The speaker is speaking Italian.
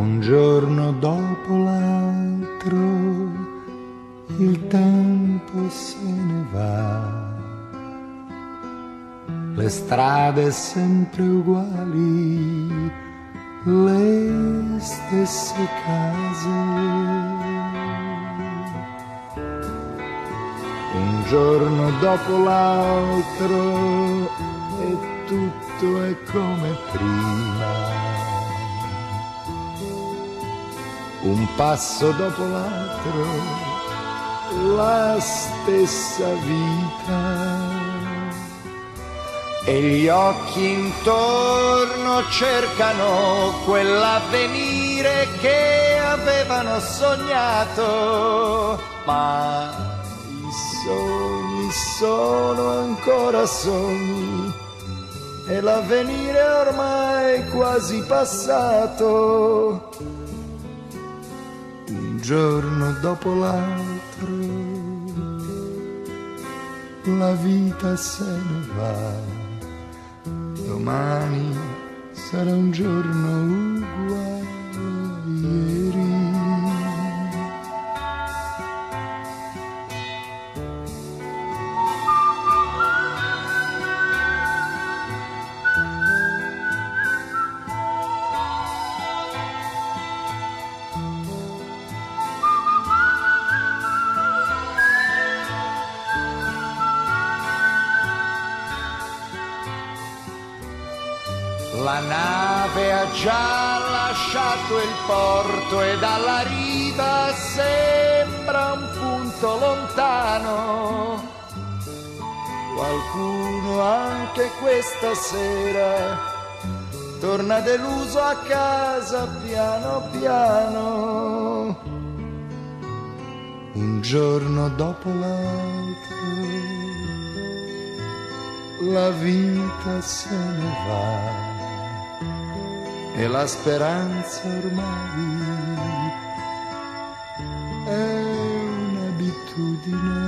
Un giorno dopo l'altro il tempo se ne va. Le strade sempre uguali, le stesse case. Un giorno dopo l'altro e tutto è come prima. Un passo dopo l'altro, la stessa vita. E gli occhi intorno cercano quell'avvenire che avevano sognato, ma i sogni sono ancora sogni e l'avvenire è ormai quasi passato. Giorno dopo l'altro la vita se ne va. Domani sarà un giorno uguale La nave ha già lasciato il porto e dalla riva sembra un punto lontano. Qualcuno anche questa sera torna deluso a casa piano piano. Un giorno dopo l'altro la vita se ne va e la speranza ormai è un'abitudine.